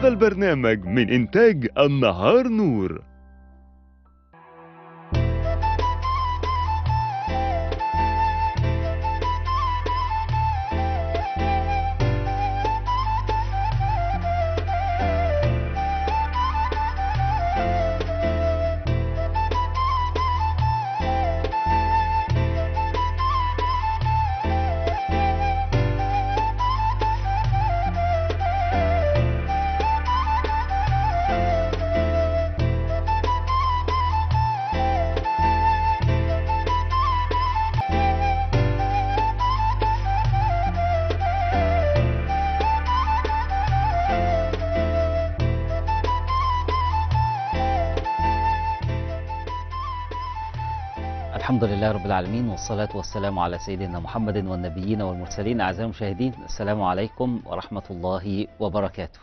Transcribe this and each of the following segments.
هذا البرنامج من إنتاج النهار نور. العالمين والصلاة والسلام على سيدنا محمد والنبيين والمرسلين. أعزائي المشاهدين السلام عليكم ورحمة الله وبركاته.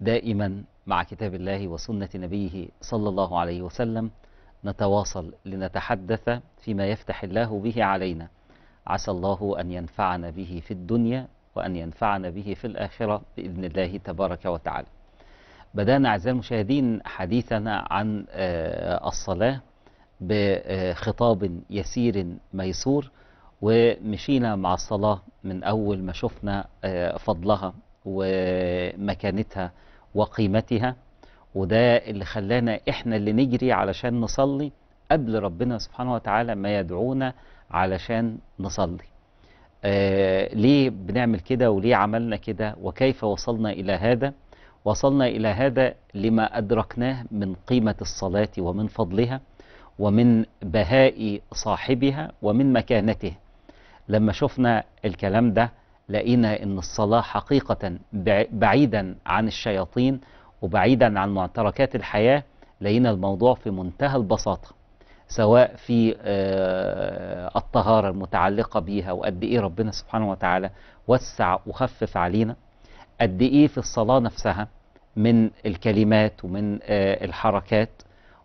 دائما مع كتاب الله وسنة نبيه صلى الله عليه وسلم نتواصل لنتحدث فيما يفتح الله به علينا. عسى الله أن ينفعنا به في الدنيا وأن ينفعنا به في الآخرة بإذن الله تبارك وتعالى. بدأنا أعزائي المشاهدين حديثنا عن آه، الصلاة بخطاب يسير ميسور ومشينا مع الصلاة من أول ما شفنا آه، فضلها ومكانتها وقيمتها. وده اللي خلانا إحنا اللي نجري علشان نصلي قبل ربنا سبحانه وتعالى ما يدعونا علشان نصلي. آه ليه بنعمل كده وليه عملنا كده؟ وكيف وصلنا إلى هذا؟ وصلنا إلى هذا لما أدركناه من قيمة الصلاة ومن فضلها. ومن بهاء صاحبها ومن مكانته. لما شفنا الكلام ده لقينا إن الصلاة حقيقة بع- بعيدا عن الشياطين وبعيدا عن معتركات الحياة لقينا الموضوع في منتهى البساطة سواء في آه، الطهارة المتعلقة بيها وقد إيه ربنا سبحانه وتعالى وسع وخفف علينا قد إيه في الصلاة نفسها من الكلمات ومن آه، الحركات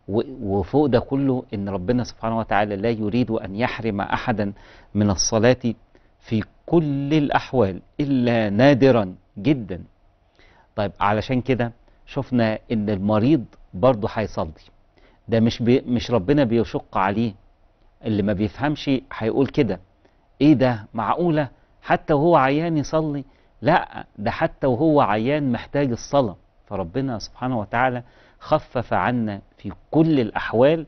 وفوق ده كله إن ربنا سبحانه وتعالى لا يريد أن يحرم أحدا من الصلاة في كل الأحوال إلا نادرا جدا. طيب علشان كده شفنا إن المريض برضه هيصلي. ده مش بي مش ربنا بيشق عليه. اللي ما بيفهمش هيقول كده. إيه ده؟ معقولة؟ حتى وهو عيان يصلي؟ لا ده حتى وهو عيان محتاج الصلاة. فربنا سبحانه وتعالى خفف عنا في كل الأحوال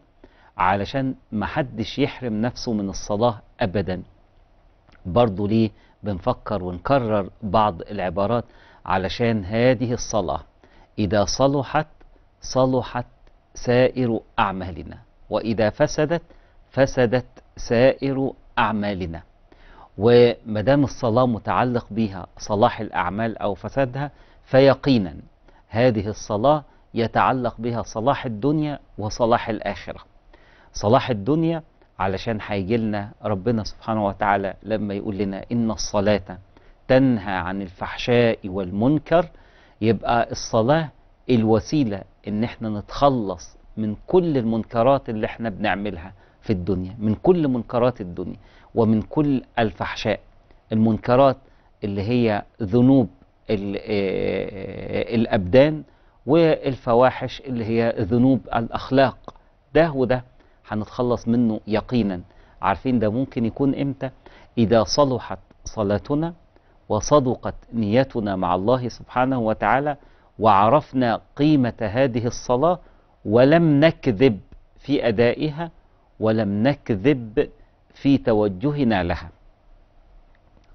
علشان ما حدش يحرم نفسه من الصلاة أبدا. برضو ليه بنفكر ونكرر بعض العبارات علشان هذه الصلاة. إذا صلحت صلحت سائر أعمالنا. وإذا فسدت فسدت سائر أعمالنا. ومدام الصلاة متعلق بها صلاح الأعمال أو فسادها فيقينا هذه الصلاة يتعلق بها صلاح الدنيا وصلاح الآخرة. صلاح الدنيا علشان هيجي لنا ربنا سبحانه وتعالى لما يقول لنا إن الصلاة تنهى عن الفحشاء والمنكر يبقى الصلاة الوسيلة إن إحنا نتخلص من كل المنكرات اللي إحنا بنعملها في الدنيا من كل منكرات الدنيا ومن كل الفحشاء. المنكرات اللي هي ذنوب ال- آه، الأبدان والفواحش اللي هي ذنوب الأخلاق. ده وده هنتخلص منه يقينا. عارفين ده ممكن يكون إمتى؟ إذا صلحت صلاتنا وصدقت نيتنا مع الله سبحانه وتعالى وعرفنا قيمة هذه الصلاة ولم نكذب في أدائها ولم نكذب في توجهنا لها.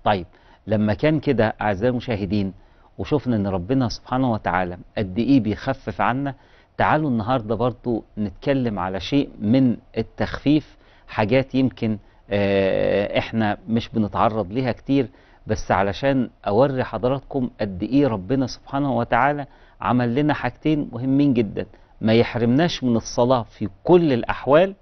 طيب لما كان كده أعزائي المشاهدين وشفنا إن ربنا سبحانه وتعالى قد إيه بيخفف عنا. تعالوا النهارده برضو نتكلم على شيء من التخفيف حاجات يمكن آه، إحنا مش بنتعرض ليها كتير بس علشان أوري حضراتكم قد إيه ربنا سبحانه وتعالى عمل لنا حاجتين مهمين جدا. ما يحرمناش من الصلاة في كل الأحوال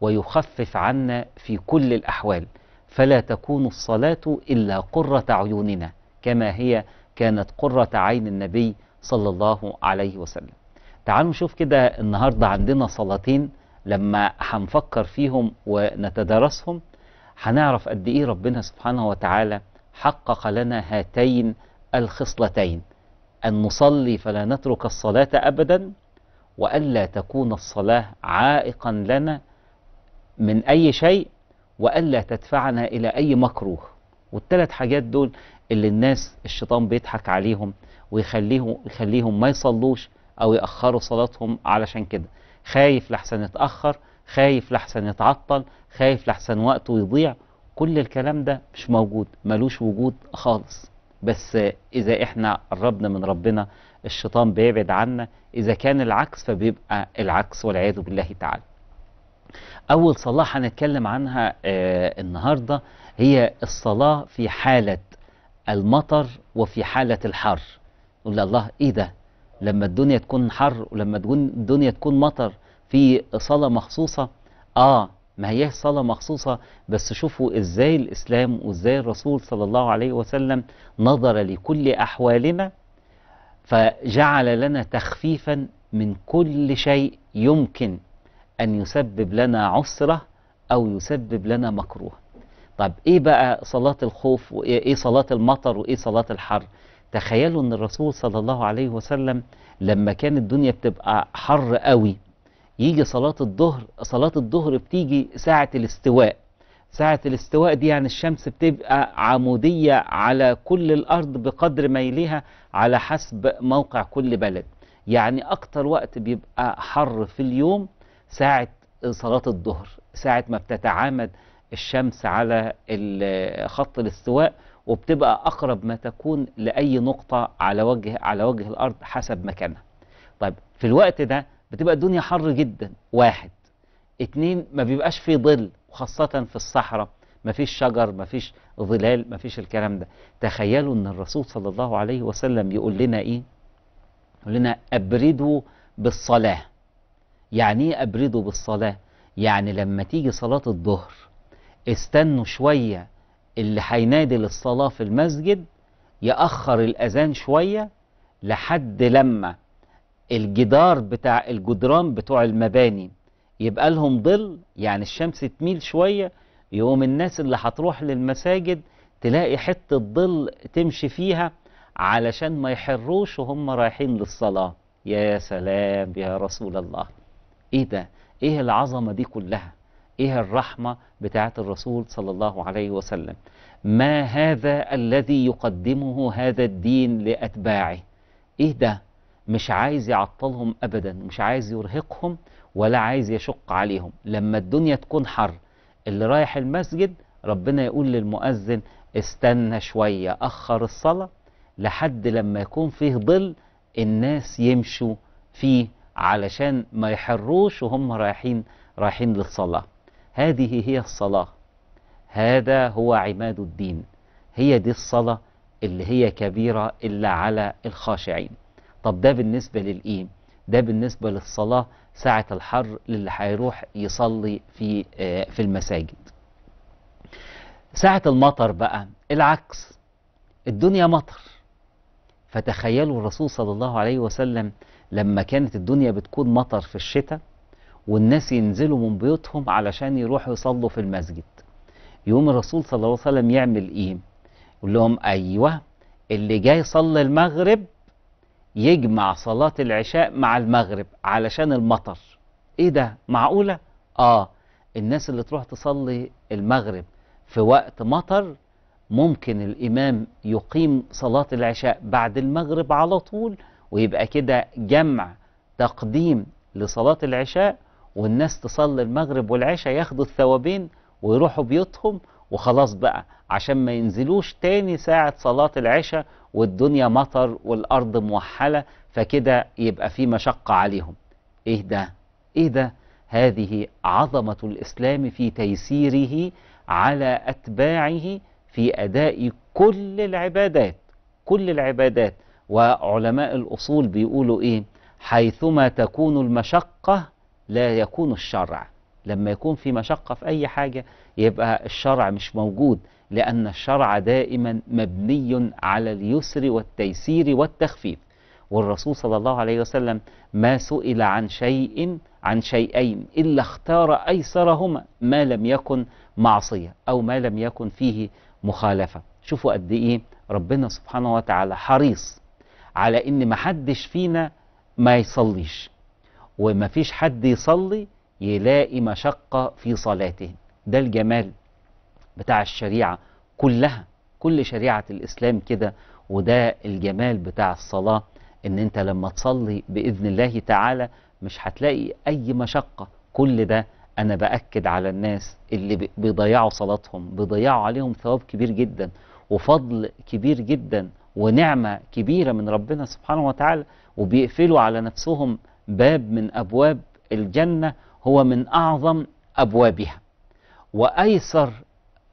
ويخفف عنا في كل الأحوال. فلا تكون الصلاة إلا قرة عيوننا كما هي كانت قرة عين النبي صلى الله عليه وسلم. تعالوا نشوف كده النهاردة عندنا صلاتين لما هنفكر فيهم ونتدارسهم هنعرف قد إيه ربنا سبحانه وتعالى حقق لنا هاتين الخصلتين أن نصلي فلا نترك الصلاة أبدا وألا تكون الصلاة عائقا لنا من أي شيء وألا تدفعنا إلى أي مكروه. والثلاث حاجات دول اللي الناس الشيطان بيضحك عليهم ويخليهم يخليهم ما يصلوش أو يأخروا صلاتهم علشان كده. خايف لحسن يتأخر خايف لحسن يتعطل خايف لحسن وقته يضيع. كل الكلام ده مش موجود ملوش وجود خالص. بس إذا إحنا قربنا من ربنا الشيطان بيبعد عنا. إذا كان العكس فبيبقى العكس والعياذ بالله تعالى. أول صلاة هنتكلم عنها آه النهاردة هي الصلاة في حالة المطر وفي حالة الحر. يقول الله إيه ده؟ لما الدنيا تكون حر ولما الدنيا تكون مطر في صلاة مخصوصة؟ آه ما هيش صلاة مخصوصة بس شوفوا إزاي الإسلام وإزاي الرسول صلى الله عليه وسلم نظر لكل أحوالنا فجعل لنا تخفيفا من كل شيء يمكن أن يسبب لنا عسرة أو يسبب لنا مكروه. طب إيه بقى صلاة الخوف وإيه صلاة المطر وإيه صلاة الحر؟ تخيلوا أن الرسول صلى الله عليه وسلم لما كانت الدنيا بتبقى حر قوي يجي صلاة الظهر صلاة الظهر بتيجي ساعة الاستواء. ساعة الاستواء دي يعني الشمس بتبقى عمودية على كل الأرض بقدر ميلها على حسب موقع كل بلد. يعني أكتر وقت بيبقى حر في اليوم ساعة صلاة الظهر ساعة ما بتتعامد الشمس على خط الاستواء وبتبقى أقرب ما تكون لأي نقطة على وجه على وجه الأرض حسب مكانها. طيب في الوقت ده بتبقى الدنيا حر جدا واحد. اتنين ما بيبقاش فيه ظل وخاصة في الصحراء. ما فيش شجر ما فيش ظلال ما فيش الكلام ده. تخيلوا إن الرسول صلى الله عليه وسلم يقول لنا إيه؟ يقول لنا أبردوا بالصلاة. يعني إيه أبردوا بالصلاة؟ يعني لما تيجي صلاة الظهر استنوا شوية اللي هينادي للصلاة في المسجد يأخر الأذان شوية لحد لما الجدار بتاع الجدران بتوع المباني يبقى لهم ظل يعني الشمس تميل شوية يقوم الناس اللي هتروح للمساجد تلاقي حتة ظل تمشي فيها علشان ما يحروش وهم رايحين للصلاة. يا سلام يا رسول الله. إيه ده؟ إيه العظمة دي كلها؟ إيه الرحمة بتاعت الرسول صلى الله عليه وسلم؟ ما هذا الذي يقدمه هذا الدين لأتباعه؟ إيه ده؟ مش عايز يعطلهم ابدا مش عايز يرهقهم ولا عايز يشق عليهم. لما الدنيا تكون حر اللي رايح المسجد ربنا يقول للمؤذن استنى شوية أخر الصلاة لحد لما يكون فيه ظل الناس يمشوا فيه علشان ما يحروش وهم رايحين رايحين للصلاة. هذه هي الصلاة. هذا هو عماد الدين. هي دي الصلاة اللي هي كبيرة إلا على الخاشعين. طب ده بالنسبة للإيه ده بالنسبة للصلاة ساعة الحر للي هيروح يصلي في في المساجد. ساعة المطر بقى العكس. الدنيا مطر. فتخيلوا الرسول صلى الله عليه وسلم لما كانت الدنيا بتكون مطر في الشتاء والناس ينزلوا من بيوتهم علشان يروحوا يصلوا في المسجد. يوم الرسول صلى الله عليه وسلم يعمل إيه؟ يقول لهم أيوه اللي جاي يصلي المغرب يجمع صلاة العشاء مع المغرب علشان المطر. إيه ده؟ معقولة؟ آه الناس اللي تروح تصلي المغرب في وقت مطر ممكن الإمام يقيم صلاة العشاء بعد المغرب على طول ويبقى كده جمع تقديم لصلاة العشاء والناس تصلي المغرب والعشاء ياخدوا الثوابين ويروحوا بيوتهم وخلاص بقى عشان ما ينزلوش تاني ساعة صلاة العشاء والدنيا مطر والأرض موحلة فكده يبقى في مشقة عليهم إيه ده؟ إيه ده؟ هذه عظمة الإسلام في تيسيره على أتباعه في أداء كل العبادات كل العبادات وعلماء الأصول بيقولوا إيه؟ حيثما تكون المشقة لا يكون الشرع. لما يكون في مشقة في أي حاجة يبقى الشرع مش موجود لأن الشرع دائما مبني على اليسر والتيسير والتخفيف. والرسول صلى الله عليه وسلم ما سئل عن شيء عن شيئين إلا اختار أيسرهما ما لم يكن معصية أو ما لم يكن فيه مخالفة. شوفوا قد إيه ربنا سبحانه وتعالى حريص على إن محدش فينا ما يصليش. ومفيش حد يصلي يلاقي مشقة في صلاته. ده الجمال بتاع الشريعة كلها كل شريعة الإسلام كده وده الجمال بتاع الصلاة إن أنت لما تصلي بإذن الله تعالى مش هتلاقي أي مشقة. كل ده أنا بأكد على الناس اللي بي- بيضيعوا صلاتهم بيضيعوا عليهم ثواب كبير جدا وفضل كبير جدا ونعمة كبيرة من ربنا سبحانه وتعالى وبيقفلوا على نفسهم باب من أبواب الجنة هو من أعظم أبوابها. وأيسر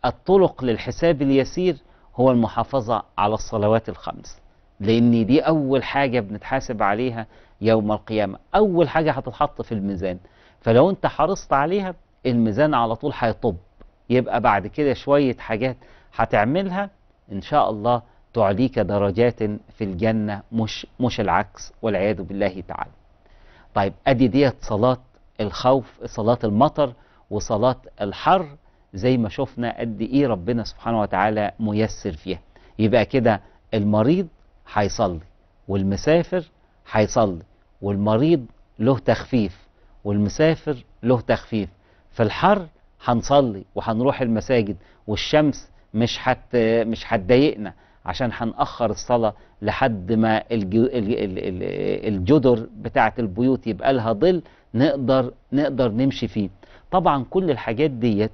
الطرق للحساب اليسير هو المحافظة على الصلوات الخمس. لأن دي أول حاجة بنتحاسب عليها يوم القيامة. أول حاجة هتتحط في الميزان. فلو أنت حرصت عليها الميزان على طول هيطب. يبقى بعد كده شوية حاجات هتعملها إن شاء الله تعليك درجات في الجنة مش مش العكس والعياذ بالله تعالى. طيب ادي ديت صلاة الخوف صلاة المطر وصلاة الحر زي ما شفنا قد إيه ربنا سبحانه وتعالى ميسر فيها. يبقى كده المريض هيصلي والمسافر هيصلي والمريض له تخفيف والمسافر له تخفيف. في الحر هنصلي وهنروح المساجد والشمس مش هت مش هتضايقنا. عشان هنأخر الصلاة لحد ما الجدر بتاعة البيوت يبقى لها ظل نقدر نقدر نمشي فيه. طبعا كل الحاجات ديت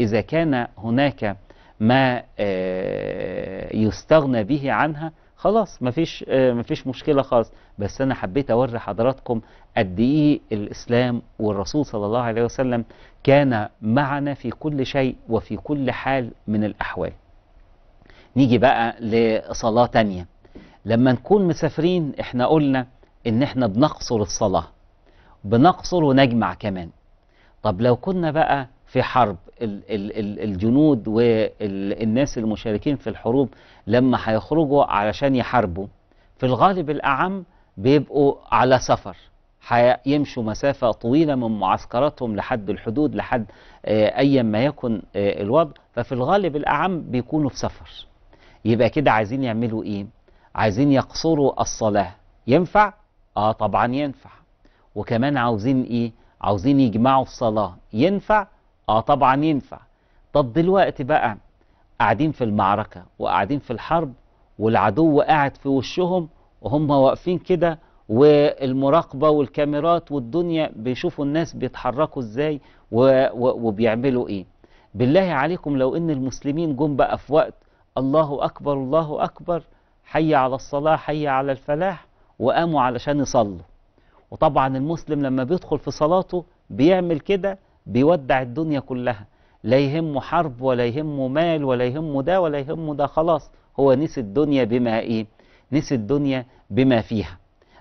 إذا كان هناك ما آه، يستغنى به عنها خلاص مفيش آه، مفيش مشكلة خالص. بس أنا حبيت أوري حضراتكم قد إيه الإسلام والرسول صلى الله عليه وسلم كان معنا في كل شيء وفي كل حال من الأحوال. نيجي بقى لصلاة تانية. لما نكون مسافرين إحنا قلنا إن إحنا بنقصر الصلاة بنقصر ونجمع كمان. طب لو كنا بقى في حرب ال ال ال الجنود والناس المشاركين في الحروب لما هيخرجوا علشان يحاربوا في الغالب الأعم بيبقوا على سفر. هيمشوا مسافة طويلة من معسكراتهم لحد الحدود لحد آه، أيا ما يكن آه، الوضع. ففي الغالب الأعم بيكونوا في سفر. يبقى كده عايزين يعملوا إيه؟ عايزين يقصروا الصلاة. ينفع؟ آه طبعا ينفع. وكمان عاوزين إيه؟ عاوزين يجمعوا الصلاة ينفع؟ آه طبعا ينفع. طب دلوقتي بقى قاعدين في المعركة وقاعدين في الحرب والعدو قاعد في وشهم وهم واقفين كده والمراقبة والكاميرات والدنيا بيشوفوا الناس بيتحركوا إزاي وبيعملوا إيه. بالله عليكم لو إن المسلمين جم بقى في وقت الله أكبر الله أكبر حي على الصلاة حي على الفلاح وقاموا علشان يصلوا. وطبعا المسلم لما بيدخل في صلاته بيعمل كده بيودع الدنيا كلها. لا يهمه حرب ولا يهمه مال ولا يهمه ده ولا يهمه ده خلاص. هو نسي الدنيا بما إيه؟ نسي الدنيا بما فيها.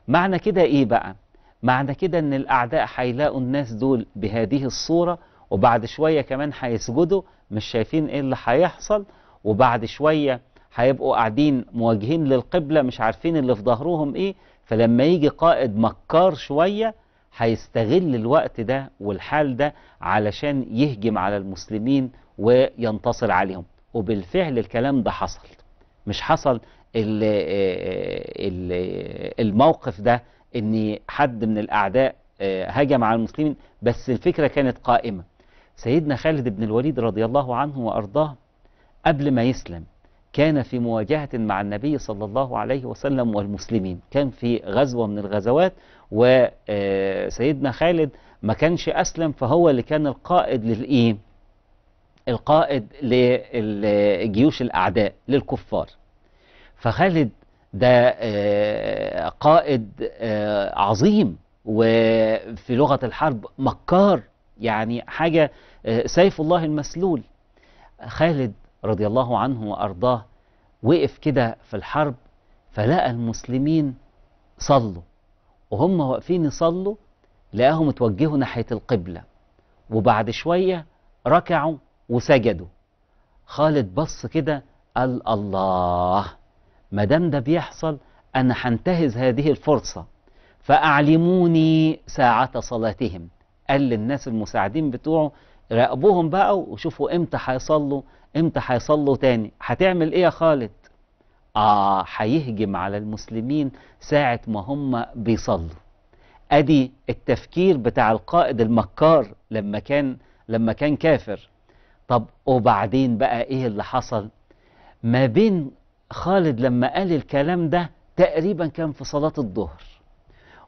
معنى كده إيه بقى؟ معنى كده إن الأعداء هيلاقوا الناس دول بهذه الصورة وبعد شوية كمان هيسجدوا مش شايفين إيه اللي هيحصل وبعد شوية هيبقوا قاعدين مواجهين للقبلة مش عارفين اللي في ظهرهم إيه. فلما يجي قائد مكار شوية هيستغل الوقت ده والحال ده علشان يهجم على المسلمين وينتصر عليهم. وبالفعل الكلام ده حصل. مش حصل ال ال الموقف ده إن حد من الأعداء آه، هجم على المسلمين بس الفكرة كانت قائمة. سيدنا خالد بن الوليد رضي الله عنه وأرضاه قبل ما يسلم كان في مواجهة مع النبي صلى الله عليه وسلم والمسلمين. كان في غزوة من الغزوات وسيدنا خالد ما كانش أسلم فهو اللي كان القائد للإيه؟ القائد لجيوش الأعداء للكفار. فخالد ده آه، قائد آه، عظيم وفي لغة الحرب مكار يعني حاجة آه، سيف الله المسلول. خالد رضي الله عنه وأرضاه وقف كده في الحرب فلقى المسلمين صلوا وهم واقفين يصلوا لقاهم اتوجهوا ناحية القبلة وبعد شوية ركعوا وسجدوا. خالد بص كده قال الله ما دام ده بيحصل أنا هنتهز هذه الفرصة فأعلموني ساعة صلاتهم. قال للناس المساعدين بتوعه راقبوهم بقى وشوفوا إمتى هيصلوا إمتى هيصلوا تاني. هتعمل إيه يا خالد؟ آه هيهجم على المسلمين ساعة ما هم بيصلوا. أدي التفكير بتاع القائد المكار لما كان لما كان كافر. طب وبعدين بقى إيه اللي حصل؟ ما بين خالد لما قال الكلام ده تقريبا كان في صلاة الظهر.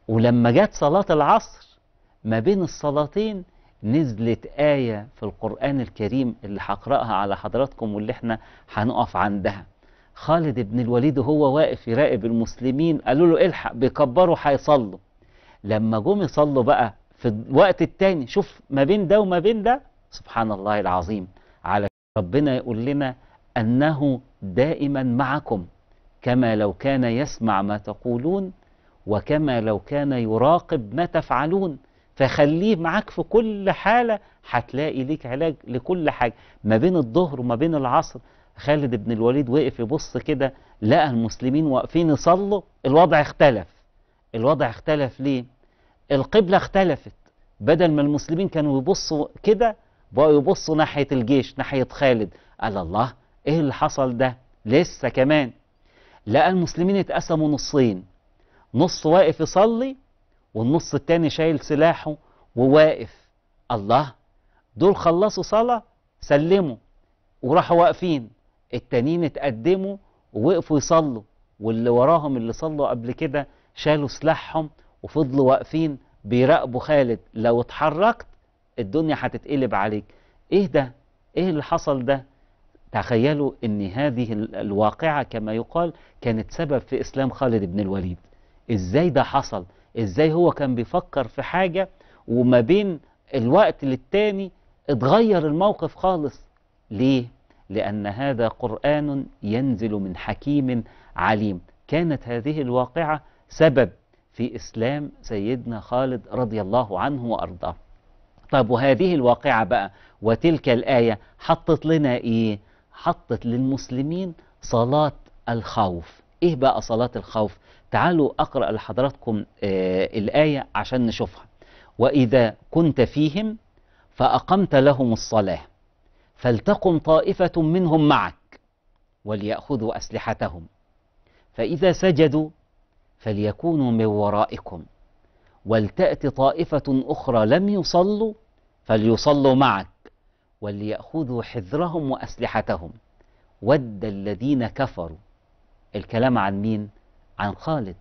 ولما جت صلاة العصر ما بين الصلاتين نزلت آية في القرآن الكريم اللي هقرأها على حضراتكم واللي إحنا هنقف عندها. خالد بن الوليد وهو واقف يراقب المسلمين قالوا له الحق بيكبروا هيصلوا. لما جم يصلوا بقى في الوقت التاني شوف ما بين ده وما بين ده سبحان الله العظيم على ربنا يقول لنا أنه دائما معكم كما لو كان يسمع ما تقولون وكما لو كان يراقب ما تفعلون. فخليه معاك في كل حالة هتلاقي ليك علاج لكل حاجة. ما بين الظهر وما بين العصر خالد بن الوليد وقف يبص كده لقى المسلمين واقفين يصلوا الوضع اختلف. الوضع اختلف ليه؟ القبلة اختلفت. بدل ما المسلمين كانوا يبصوا كده بقوا يبصوا ناحية الجيش ناحية خالد. قال الله إيه اللي حصل ده؟ لسه كمان. لقى المسلمين اتقسموا نصين. نص واقف يصلي والنص التاني شايل سلاحه وواقف. الله دول خلصوا صلاة سلموا وراحوا واقفين. التانيين اتقدموا ووقفوا يصلوا واللي وراهم اللي صلوا قبل كده شالوا سلاحهم وفضلوا واقفين بيراقبوا خالد. لو اتحركت الدنيا هتتقلب عليك. إيه ده؟ إيه اللي حصل ده؟ تخيلوا إن هذه الواقعة كما يقال كانت سبب في إسلام خالد بن الوليد. إزاي ده حصل؟ إزاي هو كان بيفكر في حاجة وما بين الوقت للتاني اتغير الموقف خالص. ليه؟ لأن هذا قرآن ينزل من حكيم عليم. كانت هذه الواقعة سبب في إسلام سيدنا خالد رضي الله عنه وأرضاه. طب وهذه الواقعة بقى وتلك الآية حطت لنا إيه؟ حطت للمسلمين صلاة الخوف. إيه بقى صلاة الخوف؟ تعالوا أقرأ لحضراتكم آه الآية عشان نشوفها. وإذا كنت فيهم فأقمت لهم الصلاة فلتقم طائفة منهم معك وليأخذوا أسلحتهم. فإذا سجدوا فليكونوا من ورائكم ولتأت طائفة أخرى لم يصلوا فليصلوا معك وليأخذوا حذرهم وأسلحتهم. ود الذين كفروا. الكلام عن مين؟ عن خالد.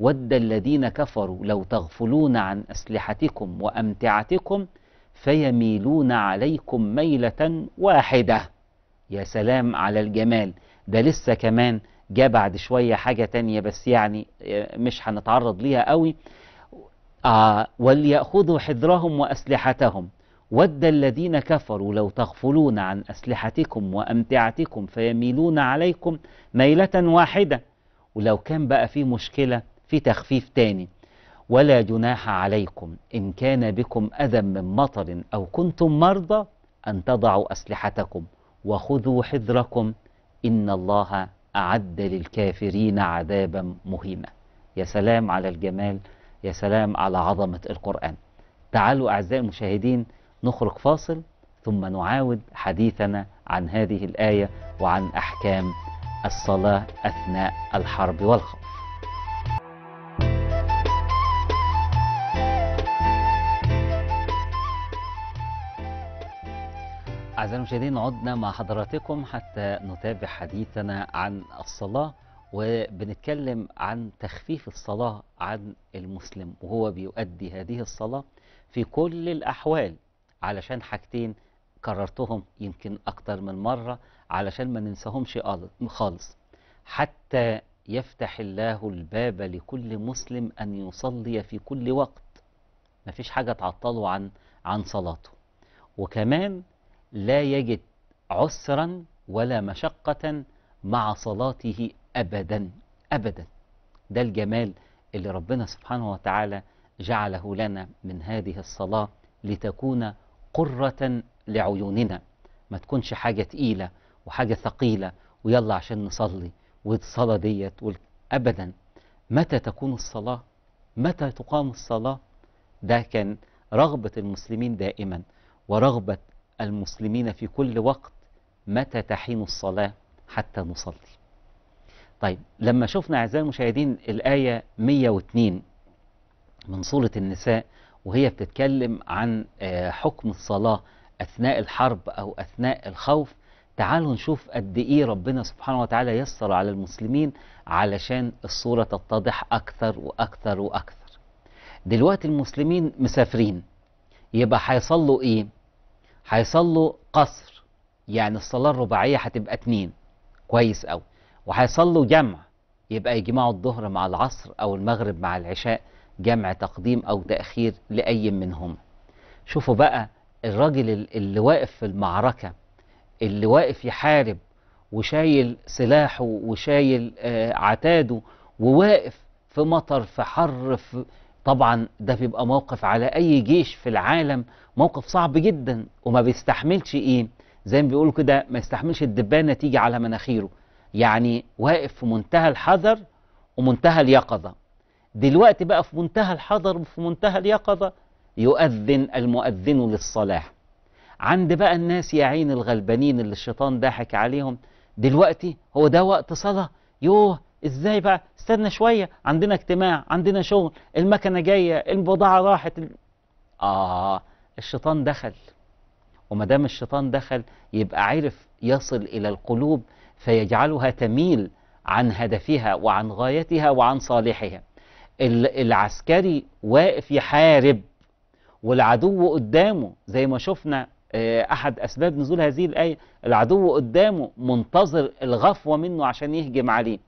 ود الذين كفروا لو تغفلون عن أسلحتكم وأمتعتكم فيميلون عليكم ميلة واحدة. يا سلام على الجمال. ده لسه كمان جاء بعد شوية حاجة تانية بس يعني مش هنتعرض ليها قوي. آه وليأخذوا حذرهم وأسلحتهم. ود الذين كفروا لو تغفلون عن أسلحتكم وأمتعتكم فيميلون عليكم ميلة واحدة. ولو كان بقى في مشكلة في تخفيف تاني. ولا جناح عليكم إن كان بكم أذى من مطر أو كنتم مرضى أن تضعوا أسلحتكم وخذوا حذركم إن الله أعد للكافرين عذابا مهينا. يا سلام على الجمال يا سلام على عظمة القرآن. تعالوا أعزائي المشاهدين نخرج فاصل ثم نعاود حديثنا عن هذه الآية وعن أحكام الصلاة أثناء الحرب والخوف. أعزائي المشاهدين عدنا مع حضراتكم حتى نتابع حديثنا عن الصلاة وبنتكلم عن تخفيف الصلاة عن المسلم وهو بيؤدي هذه الصلاة في كل الأحوال. علشان حاجتين كررتهم يمكن أكتر من مرة علشان ما ننساهمش خالص. حتى يفتح الله الباب لكل مسلم أن يصلي في كل وقت. مفيش حاجة تعطله عن عن صلاته. وكمان لا يجد عسرا ولا مشقة مع صلاته أبدا أبدا. ده الجمال اللي ربنا سبحانه وتعالى جعله لنا من هذه الصلاة لتكون قرة لعيوننا. ما تكونش حاجة تقيلة وحاجة ثقيلة ويلا عشان نصلي والصلاة ديت. أبدا. متى تكون الصلاة؟ متى تقام الصلاة؟ ده كان رغبة المسلمين دائما ورغبة المسلمين في كل وقت متى تحين الصلاة حتى نصلي. طيب لما شفنا أعزائي المشاهدين الآية 102 من سورة النساء وهي بتتكلم عن آه، حكم الصلاة أثناء الحرب أو أثناء الخوف. تعالوا نشوف قد إيه ربنا سبحانه وتعالى يسر على المسلمين علشان الصورة تتضح أكثر وأكثر وأكثر. دلوقتي المسلمين مسافرين. يبقى هيصلوا إيه؟ هيصلوا قصر. يعني الصلاة الرباعية هتبقى اتنين. كويس أوي. وهيصلوا جمع. يبقى يجمعوا الظهر مع العصر أو المغرب مع العشاء. جمع تقديم أو تأخير لأي منهم. شوفوا بقى الراجل ال- اللي واقف في المعركة اللي واقف يحارب وشايل سلاحه وشايل آه، عتاده وواقف في مطر في حر في طبعا ده بيبقى موقف على أي جيش في العالم موقف صعب جدا وما بيستحملش إيه زي ما بيقولوا كده ما يستحملش الدبانة تيجي على مناخيره. يعني واقف في منتهى الحذر ومنتهى اليقظة. دلوقتي بقى في منتهى الحذر وفي منتهى اليقظة يؤذن المؤذن للصلاة عند بقى الناس يا عين الغلبانين اللي الشيطان ضاحك عليهم دلوقتي هو ده وقت صلاة. يوه إزاي بقى؟ استنى شوية عندنا اجتماع عندنا شغل المكنة جاية البضاعة راحت. ال- آه الشيطان دخل. وما دام الشيطان دخل يبقى عرف يصل إلى القلوب فيجعلها تميل عن هدفها وعن غايتها وعن صالحها. ال- العسكري واقف يحارب والعدو قدامه زي ما شفنا آه، أحد أسباب نزول هذه الآية العدو قدامه منتظر الغفوة منه عشان يهجم عليه.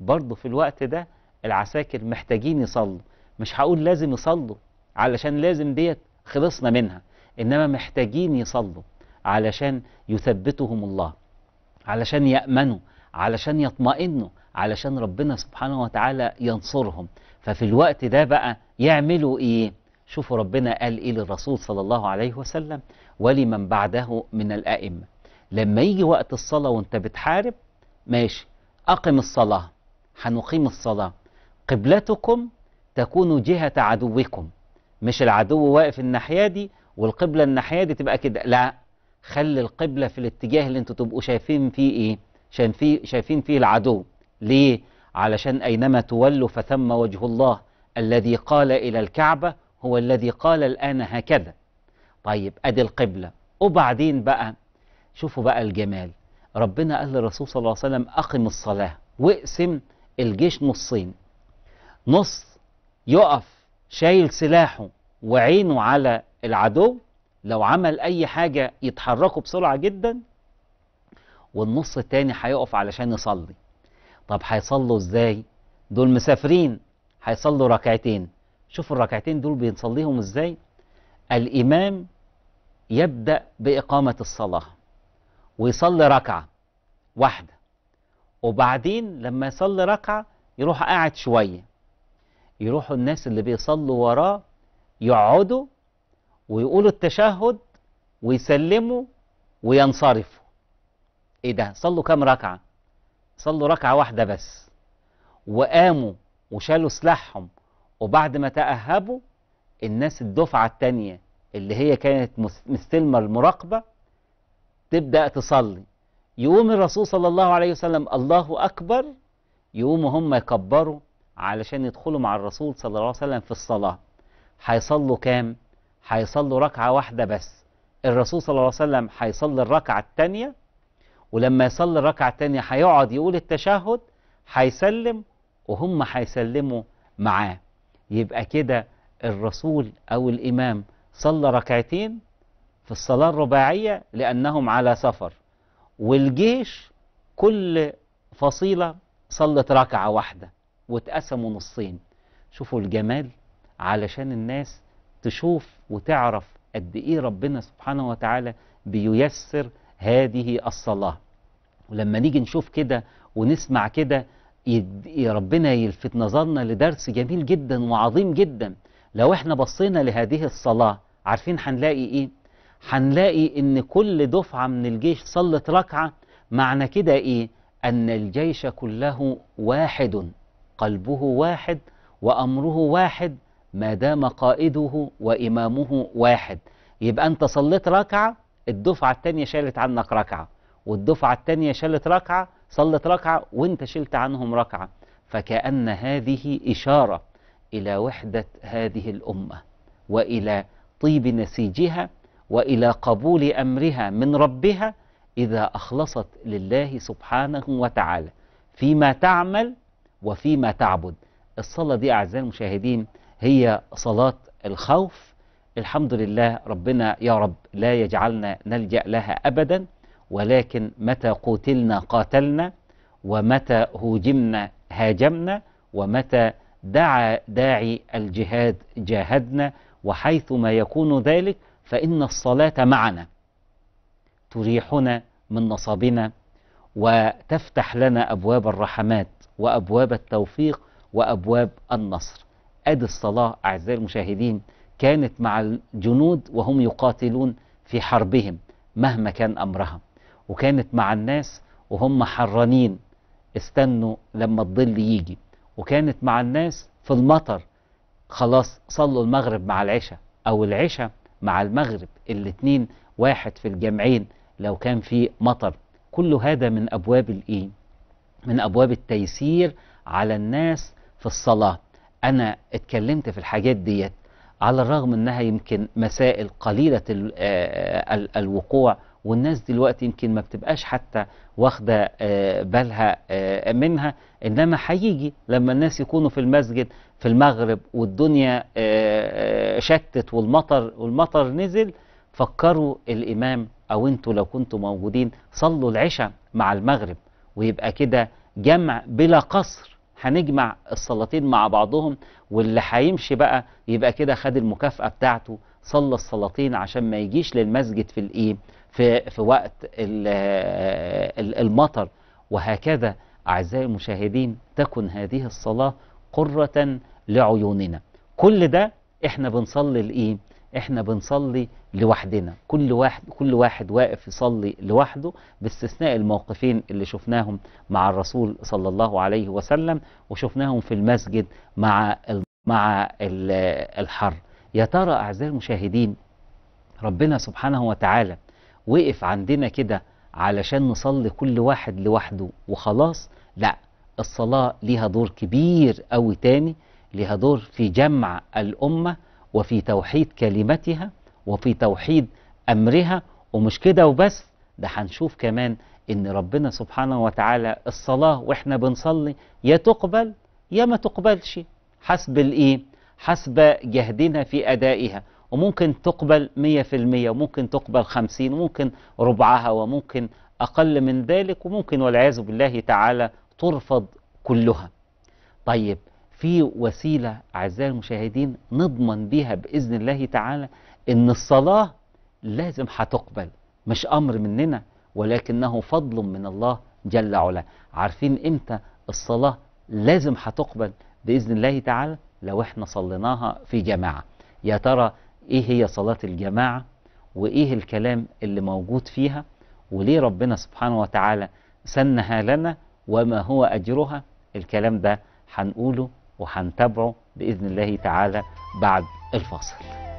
برضه في الوقت ده العساكر محتاجين يصلوا مش هقول لازم يصلوا علشان لازم ديت خلصنا منها إنما محتاجين يصلوا علشان يثبتهم الله علشان يأمنوا علشان يطمئنوا علشان ربنا سبحانه وتعالى ينصرهم. ففي الوقت ده بقى يعملوا إيه؟ شوفوا ربنا قال إيه للرسول صلى الله عليه وسلم ولمن بعده من الأئمة. لما يجي وقت الصلاة وانت بتحارب ماشي أقم الصلاة هنقيم الصلاة. قبلتكم تكون جهة عدوكم مش العدو واقف الناحية دي والقبلة الناحية دي تبقى كده لا. خلي القبلة في الاتجاه اللي أنتوا تبقوا شايفين فيه إيه؟ شايفين شايفين فيه العدو. ليه؟ علشان أينما تولوا فثم وجه الله. الذي قال إلى الكعبة هو الذي قال الآن هكذا. طيب أدي القبلة. وبعدين بقى شوفوا بقى الجمال. ربنا قال للرسول صلى الله عليه وسلم أقم الصلاة واقسم الجيش نصين. نص يقف شايل سلاحه وعينه على العدو. لو عمل أي حاجة يتحركوا بسرعة جدا. والنص التاني هيقف علشان يصلي. طب هيصلوا إزاي؟ دول مسافرين هيصلوا ركعتين. شوفوا الركعتين دول بنصليهم إزاي؟ الإمام يبدأ بإقامة الصلاة ويصلي ركعة واحدة وبعدين لما يصلي ركعة يروح قاعد شوية. يروحوا الناس اللي بيصلوا وراه يقعدوا ويقولوا التشهد ويسلموا وينصرفوا. إيه ده؟ صلوا كام ركعة؟ صلوا ركعة واحدة بس. وقاموا وشالوا سلاحهم. وبعد ما تأهبوا الناس الدفعة التانية اللي هي كانت مس- مستلمة المراقبة تبدأ تصلي. يقوم الرسول صلى الله عليه وسلم الله أكبر يقوموا هم يكبروا علشان يدخلوا مع الرسول صلى الله عليه وسلم في الصلاة. هيصلوا كام؟ هيصلوا ركعة واحدة بس. الرسول صلى الله عليه وسلم هيصلي الركعة التانية ولما يصلي الركعة التانية هيقعد يقول التشهد هيسلم وهم هيسلموا معاه. يبقى كده الرسول أو الإمام صلى ركعتين في الصلاة الرباعية لأنهم على سفر. والجيش كل فصيلة صلت ركعة واحدة واتقسموا نصين. شوفوا الجمال علشان الناس تشوف وتعرف قد إيه ربنا سبحانه وتعالى بييسر هذه الصلاة. ولما نيجي نشوف كده ونسمع كده ربنا يلفت نظرنا لدرس جميل جدا وعظيم جدا. لو إحنا بصينا لهذه الصلاة عارفين هنلاقي إيه؟ هنلاقي إن كل دفعة من الجيش صلت ركعة. معنى كده إيه؟ أن الجيش كله واحد قلبه واحد وأمره واحد ما دام قائده وإمامه واحد. يبقى أنت صليت ركعة الدفعة التانية شالت عنك ركعة والدفعة التانية شالت ركعة صلت ركعة وانت شلت عنهم ركعة. فكأن هذه إشارة إلى وحدة هذه الأمة وإلى طيب نسيجها وإلى قبول أمرها من ربها إذا أخلصت لله سبحانه وتعالى. فيما تعمل وفيما تعبد. الصلاة دي أعزائي المشاهدين هي صلاة الخوف الحمد لله ربنا يا رب لا يجعلنا نلجأ لها أبدا ولكن متى قتلنا قاتلنا ومتى هوجمنا هاجمنا ومتى دعا داعي الجهاد جاهدنا وحيث ما يكون ذلك فإن الصلاة معنا. تريحنا من نصابنا وتفتح لنا أبواب الرحمات وأبواب التوفيق وأبواب النصر. أدي الصلاة أعزائي المشاهدين كانت مع الجنود وهم يقاتلون في حربهم مهما كان أمرها وكانت مع الناس وهم حرانين استنوا لما الظل يجي وكانت مع الناس في المطر خلاص صلوا المغرب مع العشاء أو العشاء مع المغرب الاتنين واحد في الجمعين لو كان في مطر. كل هذا من أبواب الإيه من أبواب التيسير على الناس في الصلاة. أنا اتكلمت في الحاجات ديت على الرغم أنها يمكن مسائل قليلة ال- آه، ال- الوقوع والناس دلوقتي يمكن ما بتبقاش حتى واخدة آه، بالها آه، منها إنما هيجي لما الناس يكونوا في المسجد في المغرب والدنيا آه، آه، شتت والمطر والمطر نزل فكروا الإمام أو أنتوا لو كنتوا موجودين صلوا العشاء مع المغرب ويبقى كده جمع بلا قصر. هنجمع الصلاتين مع بعضهم واللي هيمشي بقى يبقى كده خد المكافأة بتاعته صلى الصلاتين عشان ما يجيش للمسجد في الإيه في في وقت ال- ال- المطر. وهكذا أعزائي المشاهدين تكن هذه الصلاة قرة لعيوننا. كل ده إحنا بنصلي لإيه إحنا بنصلي لوحدنا. كل واحد كل واحد واقف يصلي لوحده باستثناء الموقفين اللي شفناهم مع الرسول صلى الله عليه وسلم وشفناهم في المسجد مع مع ال- الحر. يا ترى أعزائي المشاهدين ربنا سبحانه وتعالى وقف عندنا كده علشان نصلي كل واحد لوحده وخلاص؟ لا الصلاة ليها دور كبير قوي تاني ليها دور في جمع الأمة وفي توحيد كلمتها وفي توحيد أمرها ومش كده وبس. ده هنشوف كمان إن ربنا سبحانه وتعالى الصلاة وإحنا بنصلي يا تقبل يا ما تقبلش. حسب الإيه؟ حسب جهدنا في أدائها. وممكن تقبل مية في المية وممكن تقبل خمسين وممكن ربعها وممكن أقل من ذلك وممكن والعياذ بالله تعالى ترفض كلها. طيب في وسيلة أعزائي المشاهدين نضمن بيها بإذن الله تعالى إن الصلاة لازم هتقبل مش أمر مننا ولكنه فضل من الله جل وعلا. عارفين إمتى الصلاة لازم هتقبل؟ بإذن الله تعالى لو إحنا صليناها في جماعة. يا ترى إيه هي صلاة الجماعة؟ وإيه الكلام اللي موجود فيها؟ وليه ربنا سبحانه وتعالى سنها لنا وما هو أجرها؟ الكلام ده هنقوله وهنتابعه بإذن الله تعالى بعد الفاصل.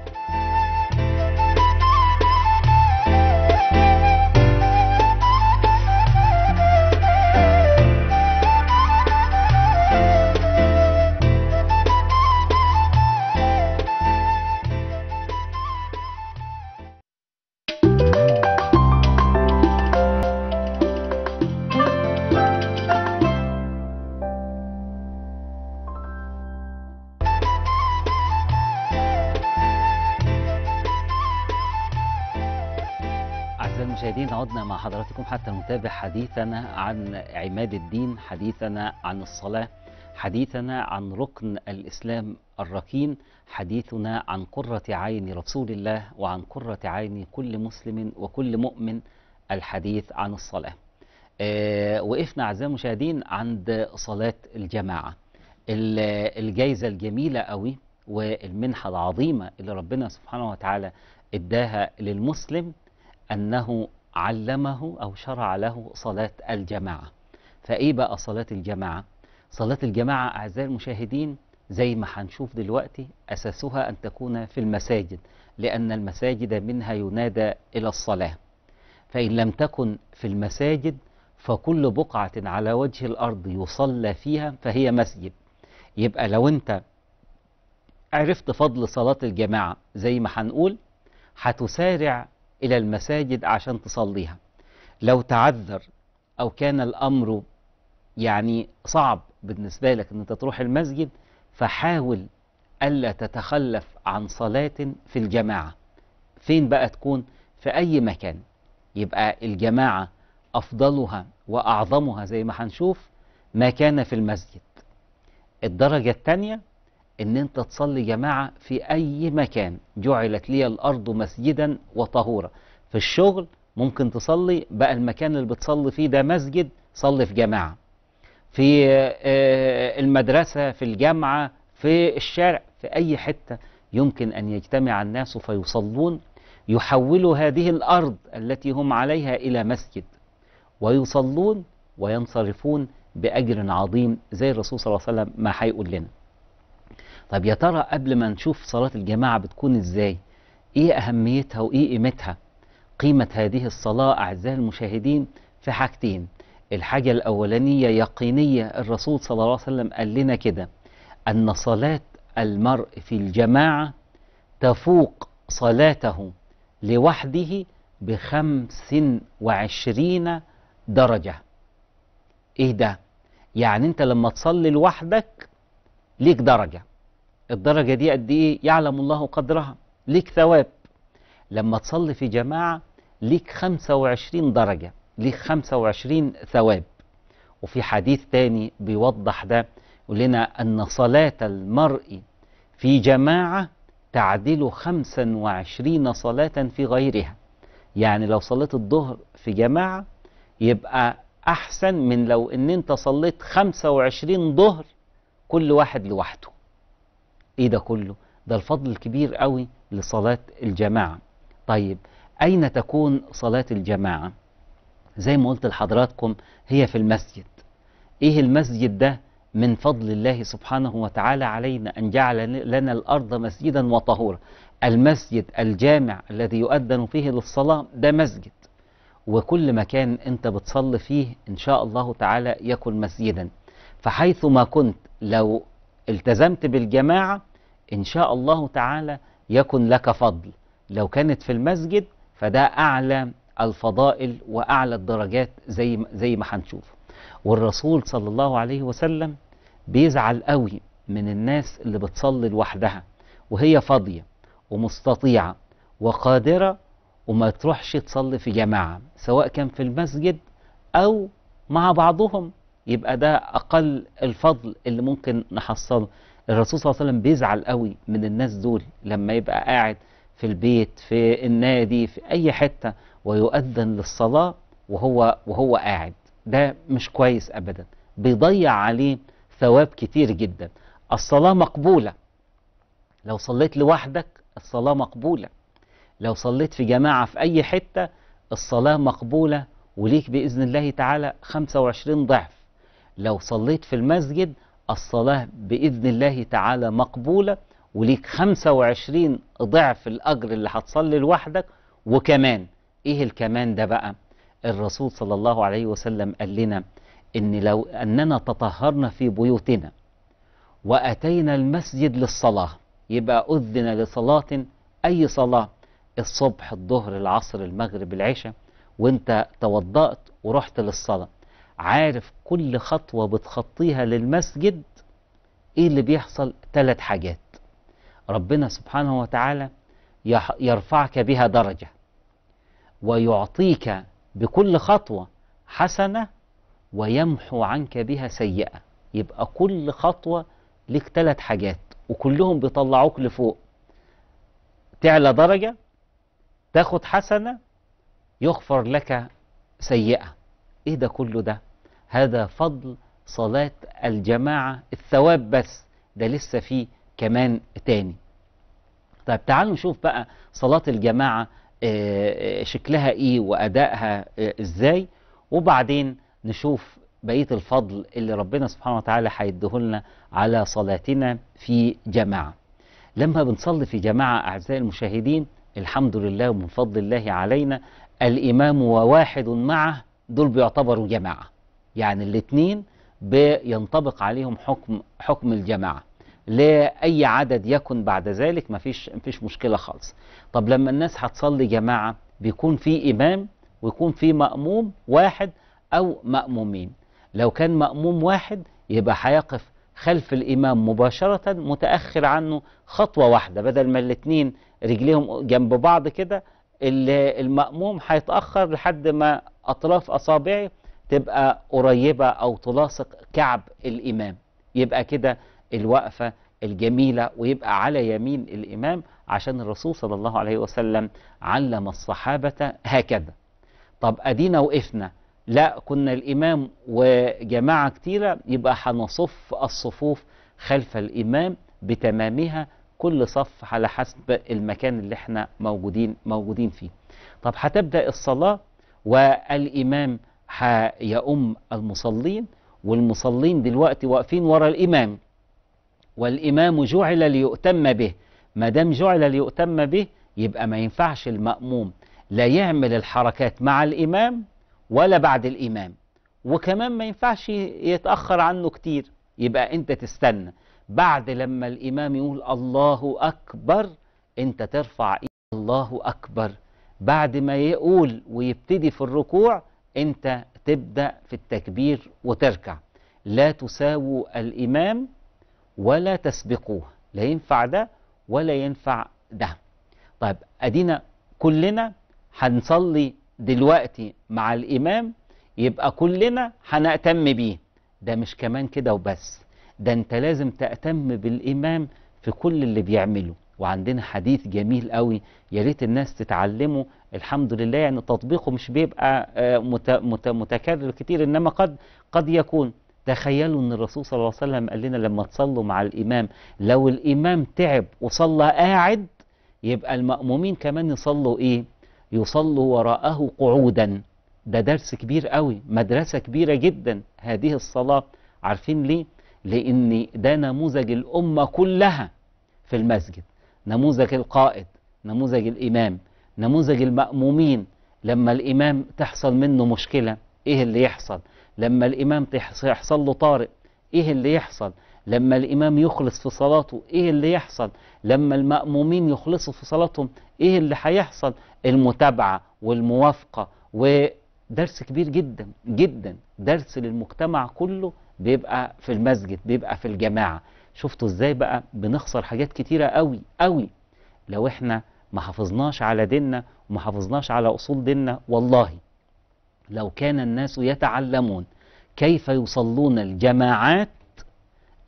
عدنا مع حضراتكم حتى نتابع حديثنا عن عماد الدين حديثنا عن الصلاة حديثنا عن ركن الإسلام الركين حديثنا عن قرة عين رسول الله وعن قرة عين كل مسلم وكل مؤمن الحديث عن الصلاة. آه، وقفنا أعزائي المشاهدين عند صلاة الجماعة. ال- الجايزة الجميلة قوي والمنحة العظيمة اللي ربنا سبحانه وتعالى اداها للمسلم أنه علمه أو شرع له صلاة الجماعة. فإيه بقى صلاة الجماعة؟ صلاة الجماعة أعزائي المشاهدين زي ما هنشوف دلوقتي أساسها أن تكون في المساجد لأن المساجد منها ينادى إلى الصلاة. فإن لم تكن في المساجد فكل بقعة على وجه الأرض يصلى فيها فهي مسجد. يبقى لو أنت عرفت فضل صلاة الجماعة زي ما هنقول هتسارع إلى المساجد عشان تصليها. لو تعذر أو كان الأمر يعني صعب بالنسبة لك أن أنت تروح المسجد فحاول ألا تتخلف عن صلاة في الجماعة. فين بقى تكون؟ في أي مكان. يبقى الجماعة أفضلها وأعظمها زي ما هنشوف ما كان في المسجد. الدرجة الثانية إن أنت تصلي جماعة في أي مكان جعلت لي الأرض مسجدا وطهورا. في الشغل ممكن تصلي بقى المكان اللي بتصلي فيه ده مسجد صلي في جماعة. في آه، المدرسة في الجامعة في الشارع في أي حتة يمكن أن يجتمع الناس فيصلون يحولوا هذه الأرض التي هم عليها إلى مسجد. ويصلون وينصرفون بأجر عظيم زي الرسول صلى الله عليه وسلم ما هيقول لنا. طب يا ترى قبل ما نشوف صلاة الجماعة بتكون إزاي؟ إيه أهميتها وإيه قيمتها؟ قيمة هذه الصلاة أعزائي المشاهدين في حاجتين. الحاجة الأولانية يقينية الرسول صلى الله عليه وسلم قال لنا كده أن صلاة المرء في الجماعة تفوق صلاته لوحده بخمس وعشرين درجة. إيه ده؟ يعني أنت لما تصلي لوحدك ليك درجة. الدرجة دي قد إيه؟ يعلم الله قدرها. ليك ثواب. لما تصلي في جماعة ليك 25 درجة. ليك 25 ثواب. وفي حديث تاني بيوضح ده يقول لنا أن صلاة المرء في جماعة تعدل 25 صلاة في غيرها. يعني لو صليت الظهر في جماعة يبقى أحسن من لو إن أنت صليت 25 ظهر كل واحد لوحده. إيه ده كله؟ ده الفضل الكبير قوي لصلاة الجماعة. طيب أين تكون صلاة الجماعة؟ زي ما قلت لحضراتكم هي في المسجد. إيه المسجد ده؟ من فضل الله سبحانه وتعالى علينا أن جعل لنا الأرض مسجدا وطهورا. المسجد الجامع الذي يؤذن فيه للصلاة ده مسجد. وكل مكان أنت بتصلي فيه إن شاء الله تعالى يكن مسجدا. فحيث ما كنت لو التزمت بالجماعة إن شاء الله تعالى يكن لك فضل. لو كانت في المسجد فده أعلى الفضائل وأعلى الدرجات زي زي ما هنشوف. والرسول صلى الله عليه وسلم بيزعل قوي من الناس اللي بتصلي لوحدها وهي فاضية ومستطيعة وقادرة وما تروحش تصلي في جماعة سواء كان في المسجد أو مع بعضهم. يبقى ده أقل الفضل اللي ممكن نحصله. الرسول صلى الله عليه وسلم بيزعل قوي من الناس دول لما يبقى قاعد في البيت في النادي في أي حتة ويؤذن للصلاة وهو وهو قاعد. ده مش كويس أبدا. بيضيع عليه ثواب كتير جدا. الصلاة مقبولة. لو صليت لوحدك الصلاة مقبولة. لو صليت في جماعة في أي حتة الصلاة مقبولة وليك بإذن الله تعالى 25 ضعف. لو صليت في المسجد الصلاة بإذن الله تعالى مقبولة وليك 25 ضعف الأجر اللي هتصلي لوحدك. وكمان إيه الكمان ده بقى؟ الرسول صلى الله عليه وسلم قال لنا إن لو أننا تطهرنا في بيوتنا وأتينا المسجد للصلاة يبقى أذن لصلاة أي صلاة الصبح الظهر العصر المغرب العشاء وأنت توضأت ورحت للصلاة. عارف كل خطوة بتخطيها للمسجد إيه اللي بيحصل؟ ثلاث حاجات. ربنا سبحانه وتعالى يرفعك بها درجة. ويعطيك بكل خطوة حسنة ويمحو عنك بها سيئة. يبقى كل خطوة لك ثلاث حاجات وكلهم بيطلعوك لفوق. تعلى درجة تاخد حسنة يغفر لك سيئة. إيه ده كله ده؟ هذا فضل صلاة الجماعة الثواب بس ده لسه فيه كمان تاني. طيب تعالوا نشوف بقى صلاة الجماعة شكلها إيه وأدائها إزاي؟ وبعدين نشوف بقية الفضل اللي ربنا سبحانه وتعالى هيديهولنا على صلاتنا في جماعة. لما بنصلي في جماعة أعزائي المشاهدين الحمد لله ومن فضل الله علينا الإمام وواحد معه دول بيعتبروا جماعة. يعني الاتنين بينطبق عليهم حكم حكم الجماعة. لأي عدد يكن بعد ذلك مفيش مفيش مشكلة خالص. طب لما الناس هتصلي جماعة بيكون في إمام ويكون في مأموم واحد أو مأمومين. لو كان مأموم واحد يبقى هيقف خلف الإمام مباشرة متأخر عنه خطوة واحدة. بدل ما الاتنين رجليهم جنب بعض كده ال- المأموم هيتأخر لحد ما أطراف أصابعه تبقى قريبة أو تلاصق كعب الإمام. يبقى كده الوقفة الجميلة ويبقى على يمين الإمام عشان الرسول صلى الله عليه وسلم علم الصحابة هكذا. طب أدينا وقفنا. لا كنا الإمام وجماعة كتيرة يبقى هنصف الصفوف خلف الإمام بتمامها كل صف على حسب المكان اللي إحنا موجودين موجودين فيه. طب هتبدأ الصلاة والإمام هيؤم المصلين والمصلين دلوقتي واقفين ورا الإمام. والإمام جعل ليؤتم به. ما دام جعل ليؤتم به يبقى ما ينفعش المأموم. لا يعمل الحركات مع الإمام ولا بعد الإمام. وكمان ما ينفعش يتأخر عنه كتير. يبقى أنت تستنى. بعد لما الإمام يقول الله أكبر أنت ترفع الله أكبر. بعد ما يقول ويبتدي في الركوع أنت تبدأ في التكبير وتركع. لا تساووا الإمام ولا تسبقوه. لا ينفع ده ولا ينفع ده. طيب أدينا كلنا هنصلي دلوقتي مع الإمام يبقى كلنا هنأتم بيه. ده مش كمان كده وبس. ده انت لازم تأتم بالإمام في كل اللي بيعمله. وعندنا حديث جميل قوي يا ريت الناس تتعلمه الحمد لله يعني تطبيقه مش بيبقى آه، مت مت متكرر كتير إنما قد قد يكون. تخيلوا إن الرسول صلى الله عليه وسلم قال لنا لما تصلوا مع الإمام لو الإمام تعب وصلى قاعد يبقى المأمومين كمان يصلوا إيه؟ يصلوا وراءه قعودا. ده درس كبير قوي مدرسة كبيرة جدا. هذه الصلاة عارفين ليه؟ لأن ده نموذج الأمة كلها في المسجد نموذج القائد نموذج الإمام. نموذج المأمومين. لما الإمام تحصل منه مشكلة إيه اللي يحصل؟ لما الإمام تحص- يحصل له طارئ إيه اللي يحصل؟ لما الإمام يخلص في صلاته إيه اللي يحصل؟ لما المأمومين يخلصوا في صلاتهم إيه اللي هيحصل؟ المتابعة والموافقة ودرس كبير جدا جدا. درس للمجتمع كله بيبقى في المسجد بيبقى في الجماعة. شفتوا إزاي بقى بنخسر حاجات كتيرة قوي قوي لو إحنا ما حافظناش على ديننا وما حافظناش على أصول ديننا والله لو كان الناس يتعلمون كيف يصلون الجماعات